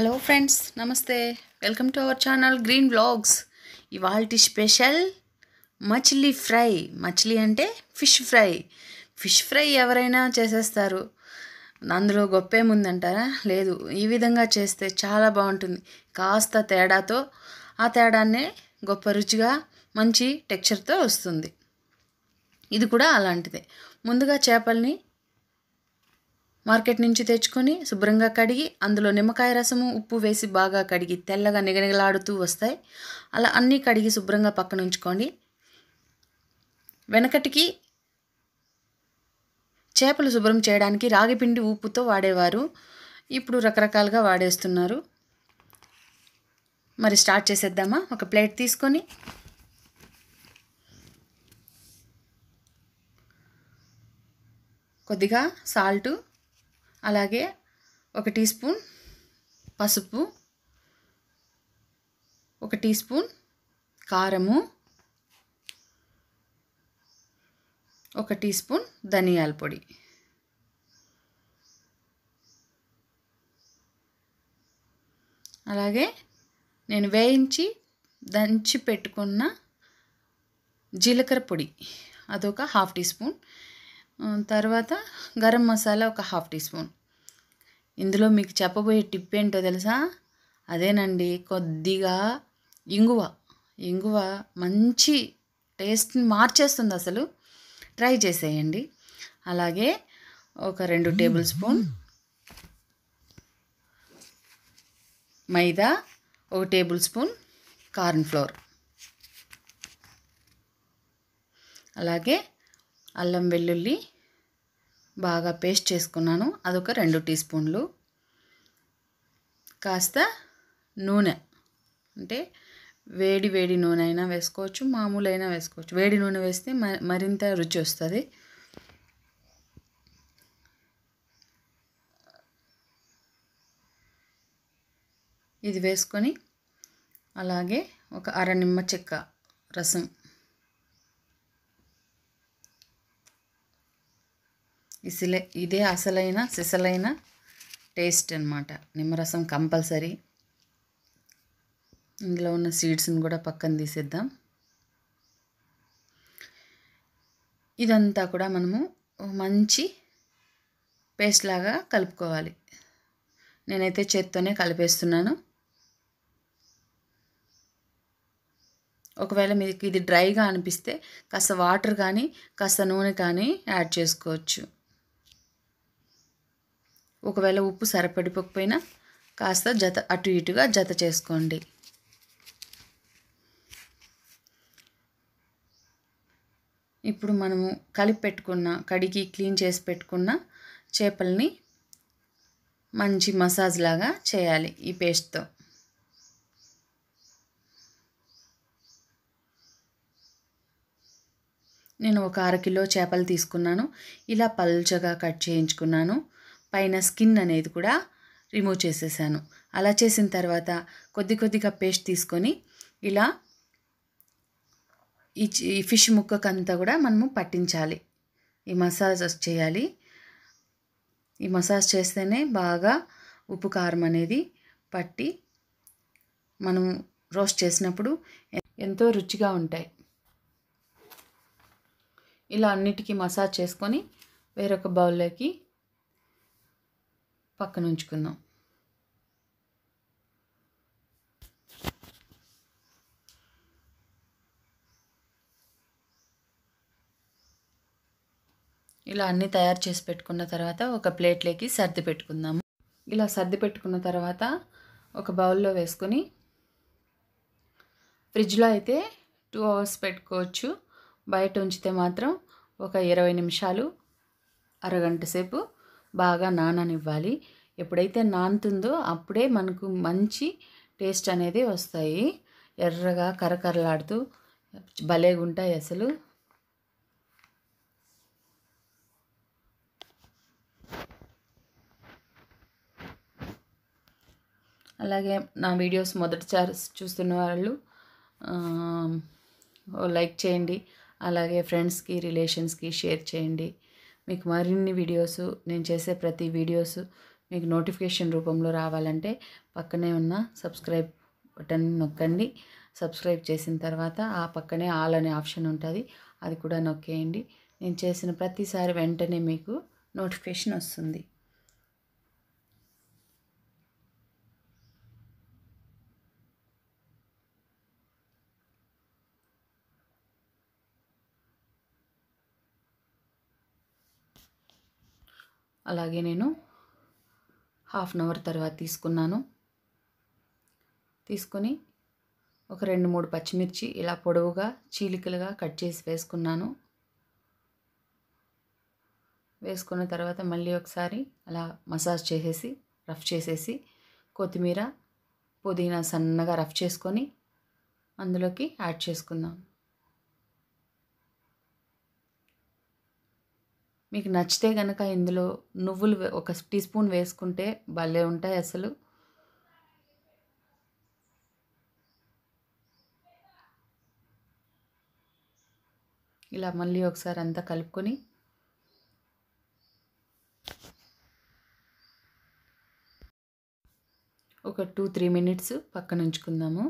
Hello friends నమస్తే welcome to our channel green blogs ఇవాల్టి special మచిలీ ఫ్రై. మచిలీ అంటే ఫిష్ ఫ్రై ఫిష్ ఫ్రై ఎవరైనా చేసేస్తారు. అందులో గొప్పేముందంటారా లేదు ఈ విధంగా చేస్తే చాలా బాగుంటుంది. కాస్త తేడాతో ఆ తేడాన్నే గొప్ప రుచిగా మంచి టెక్చర్తో వస్తుంది. ఇది కూడా అలాంటిదే. ముందుగా చేపల్ని మార్కెట్ నుంచి తెచ్చుకొని శుభ్రంగా కడిగి అందులో నిమ్మకాయ రసము ఉప్పు వేసి బాగా కడిగి తెల్లగా నిగనిగలాడుతూ వస్తాయి. అలా అన్నీ కడిగి శుభ్రంగా పక్కన ఉంచుకోండి. వెనకటికి చేపలు శుభ్రం చేయడానికి రాగిపిండి ఉప్పుతో వాడేవారు. ఇప్పుడు రకరకాలుగా వాడేస్తున్నారు. మరి స్టార్ట్ చేసేద్దామా? ఒక ప్లేట్ తీసుకొని. కొద్దిగా సాల్టు అలాగే ఒక టీ స్పూన్ పసుపు ఒక టీ స్పూన్ కారము ఒక టీ స్పూన్ ధనియాల పొడి. అలాగే నేను వేయించి దంచి పెట్టుకున్న జీలకర్ర పొడి అదొక హాఫ్ టీ స్పూన్. తర్వాత గరం మసాలా ఒక హాఫ్ టీ స్పూన్. ఇందులో మీకు చెప్పబోయే టిప్ ఏంటో తెలుసా? అదేనండి కొద్దిగా ఇంగువ. ఇంగువ మంచి టేస్ట్ని మార్చేస్తుంది అసలు. ట్రై చేసేయండి. అలాగే ఒక రెండు టేబుల్ స్పూన్ మైదా ఒక టేబుల్ స్పూన్ కార్న్ ఫ్లోర్. అలాగే అల్లం వెల్లుల్లి బాగా పేస్ట్ చేసుకున్నాను. అదొక రెండు టీ స్పూన్లు. కాస్త నూనె. అంటే వేడి వేడి నూనె అయినా వేసుకోవచ్చు మామూలు అయినా వేసుకోవచ్చు. వేడి నూనె వేస్తే మరింత రుచి వస్తుంది. ఇది వేసుకొని అలాగే ఒక అర నిమ్మ చెక్క రసం ఇసిలే ఇదే అసలైన సిసలైన టేస్ట్ అనమాట నిమ్మరసం కంపల్సరీ. ఇందులో ఉన్న సీడ్స్ని కూడా పక్కన తీసేద్దాం. ఇదంతా కూడా మనము మంచి పేస్ట్ లాగా కలుపుకోవాలి. నేనైతే చేత్తోనే కలిపేస్తున్నాను. ఒకవేళ మీకు ఇది డ్రైగా అనిపిస్తే కాస్త వాటర్ కానీ కాస్త నూనె కానీ యాడ్ చేసుకోవచ్చు. ఒకవేళ ఉప్పు సరిపడిపోకపోయినా కాస్త జత అటు ఇటుగా జత చేసుకోండి. ఇప్పుడు మనము కలిపి పెట్టుకున్న కడిగి క్లీన్ చేసి పెట్టుకున్న చేపల్ని మంచి మసాజ్ లాగా చేయాలి ఈ పేస్ట్తో. నేను ఒక అరకిలో చేపలు తీసుకున్నాను. ఇలా పల్చగా కట్ చేయించుకున్నాను. పైన స్కిన్ అనేది కూడా రిమూవ్ చేసేసాను. అలా చేసిన తర్వాత కొద్ది కొద్దిగా పేస్ట్ తీసుకొని ఇలా ఈ ఫిష్ ముక్కకంతా కూడా మనము పట్టించాలి. ఈ మసాజ్ చేయాలి. ఈ మసాజ్ చేస్తేనే బాగా ఉప్పు కారం అనేది పట్టి మనం రోస్ట్ చేసినప్పుడు ఎంతో రుచిగా ఉంటాయి. ఇలా అన్నిటికీ మసాజ్ చేసుకొని వేరొక బౌల్లోకి పక్కన ఉంచుకుందాం. ఇలా అన్నీ తయారు చేసి పెట్టుకున్న తర్వాత ఒక ప్లేట్లోకి సర్ది పెట్టుకుందాము ఇలా సర్ది పెట్టుకున్న తర్వాత ఒక బౌల్లో వేసుకొని ఫ్రిడ్జ్లో అయితే టూ అవర్స్ పెట్టుకోవచ్చు. బయట ఉంచితే మాత్రం ఒక ఇరవై నిమిషాలు అరగంట సేపు బాగా నాననివ్వాలి. ఎప్పుడైతే నానుతుందో అప్పుడే మనకు మంచి టేస్ట్ అనేది వస్తాయి. ఎర్రగా కరకరలాడుతూ భలేగా ఉంటాయి అసలు. అలాగే నా వీడియోస్ మొదటిసారి చూస్తున్న వాళ్ళు లైక్ చేయండి. అలాగే ఫ్రెండ్స్కి రిలేషన్స్కి షేర్ చేయండి. మీకు మరిన్ని వీడియోస్ నేను చేసే ప్రతి వీడియోస్ మీకు నోటిఫికేషన్ రూపంలో రావాలంటే పక్కనే ఉన్న సబ్స్క్రైబ్ బటన్ నొక్కండి. సబ్స్క్రైబ్ చేసిన తర్వాత ఆ పక్కనే ఆల్ అనే ఆప్షన్ ఉంటుంది. అది కూడా నొక్కేయండి. నేను చేసిన ప్రతిసారి వెంటనే మీకు నోటిఫికేషన్ వస్తుంది. అలాగే నేను హాఫ్ అన్ అవర్ తర్వాత తీసుకున్నాను. తీసుకొని ఒక రెండు మూడు పచ్చిమిర్చి ఇలా పొడవుగా చీలికలుగా కట్ చేసి వేసుకున్నాను. వేసుకున్న తర్వాత మళ్ళీ ఒకసారి అలా మసాజ్ చేసేసి రఫ్ చేసేసి కొత్తిమీర పుదీనా సన్నగా రఫ్ చేసుకొని అందులోకి యాడ్ చేసుకుందాం. మీకు నచ్చితే కనుక ఇందులో నువ్వులు ఒక టీ స్పూన్ వేసుకుంటే భలే ఉంటాయి అసలు. ఇలా మళ్ళీ ఒకసారి అంతా కలుపుకొని ఒక టూ త్రీ మినిట్స్ పక్కన ఉంచుకుందాము.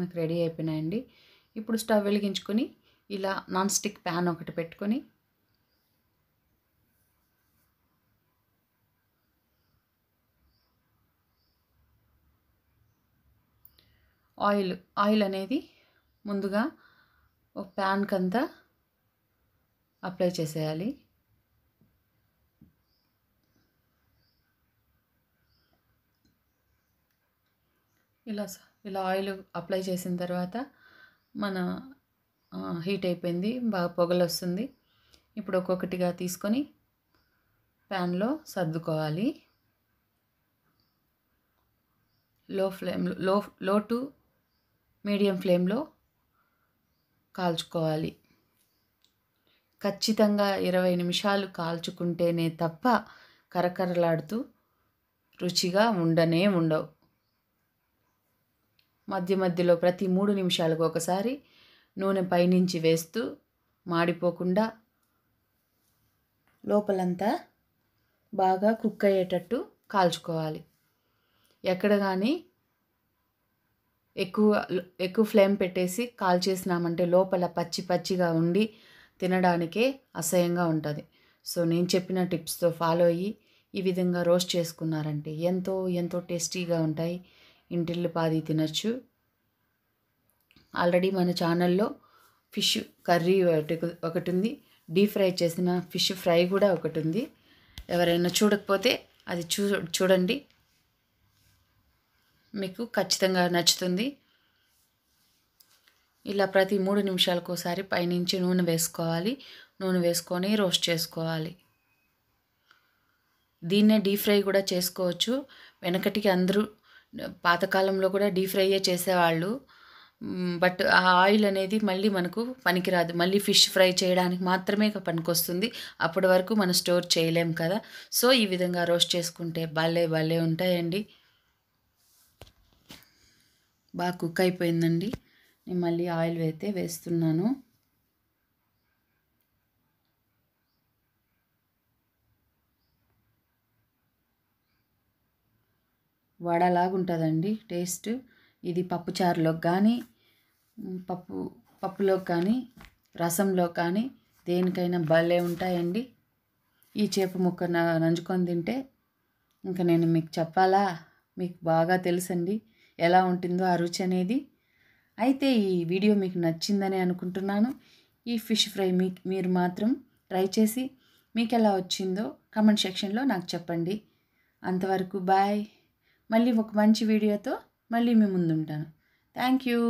మనకు రెడీ అయిపోయినాయండి. ఇప్పుడు స్టవ్ వెలిగించుకొని ఇలా నాన్ స్టిక్ ప్యాన్ ఒకటి పెట్టుకొని ఆయిల్ ఆయిల్ అనేది ముందుగా ఒక ప్యాన్కి అంతా అప్లై చేసేయాలి. ఇలా సార్ ఇలా ఆయిల్ అప్లై చేసిన తర్వాత మన హీట్ అయిపోయింది బాగా పొగలు వస్తుంది ఇప్పుడు ఒక్కొక్కటిగా తీసుకొని ప్యాన్లో సర్దుకోవాలి. లో ఫ్లేమ్లో లో టు మీడియం ఫ్లేమ్లో కాల్చుకోవాలి. ఖచ్చితంగా ఇరవై నిమిషాలు కాల్చుకుంటేనే తప్ప కరకరలాడుతూ రుచిగా ఉండనే ఉండవు. మధ్య మధ్యలో ప్రతి మూడు నిమిషాలకు ఒకసారి నూనె పైనుంచి వేస్తూ మాడిపోకుండా లోపలంతా బాగా కుక్ అయ్యేటట్టు కాల్చుకోవాలి. ఎక్కడ కానీ ఎక్కువ ఎక్కువ ఫ్లేమ్ పెట్టేసి కాల్చేసినామంటే లోపల పచ్చి పచ్చిగా ఉండి తినడానికే అసహ్యంగా ఉంటుంది. సో నేను చెప్పిన టిప్స్తో ఫాలో అయ్యి ఈ విధంగా రోస్ట్ చేసుకున్నారంటే ఎంతో ఎంతో టేస్టీగా ఉంటాయి. ఇంటిల్లి పాది తినచ్చు. ఆల్రెడీ మన ఛానల్లో ఫిష్ కర్రీ ఒకటి ఒకటి ఉంది డీప్ ఫ్రై చేసిన ఫిష్ ఫ్రై కూడా ఒకటి ఉంది ఎవరైనా చూడకపోతే అది చూ చూడండి. మీకు ఖచ్చితంగా నచ్చుతుంది. ఇలా ప్రతి మూడు నిమిషాలకు ఒకసారి పైనుంచి నూనె వేసుకోవాలి. నూనె వేసుకొని రోస్ట్ చేసుకోవాలి. దీన్నే డీప్ ఫ్రై కూడా చేసుకోవచ్చు. వెనకటికి అందరూ పాతకాలంలో కూడా డీప్ ఫ్రైయే చేసేవాళ్ళు. బట్ ఆ ఆయిల్ అనేది మళ్ళీ మనకు పనికిరాదు. మళ్ళీ ఫిష్ ఫ్రై చేయడానికి మాత్రమే పనికొస్తుంది. అప్పటి వరకు మనం స్టోర్ చేయలేం కదా. సో ఈ విధంగా రోస్ట్ చేసుకుంటే భలే భలే ఉంటాయండి. బాగా కుక్ అయిపోయిందండి. నేను మళ్ళీ ఆయిల్ అయితే వేస్తున్నాను. వడలాగుంటుందండి టేస్ట్. ఇది పప్పుచారులోకి కానీ పప్పు పప్పులోకి కానీ రసంలో కానీ దేనికైనా భలే ఉంటాయండి. ఈ చేప ముక్క నంజుకొని నంచుకొని తింటే ఇంకా నేను మీకు చెప్పాలా? మీకు బాగా తెలుసండి ఎలా ఉంటుందో ఆ రుచి అనేది. అయితే ఈ వీడియో మీకు నచ్చిందని అనుకుంటున్నాను. ఈ ఫిష్ ఫ్రై మీ మీరు మాత్రం ట్రై చేసి మీకు ఎలా వచ్చిందో కమెంట్ సెక్షన్లో నాకు చెప్పండి. అంతవరకు బాయ్. మళ్ళీ ఒక మంచి వీడియోతో మళ్ళీ మీ ముందుంటాను. Thank you.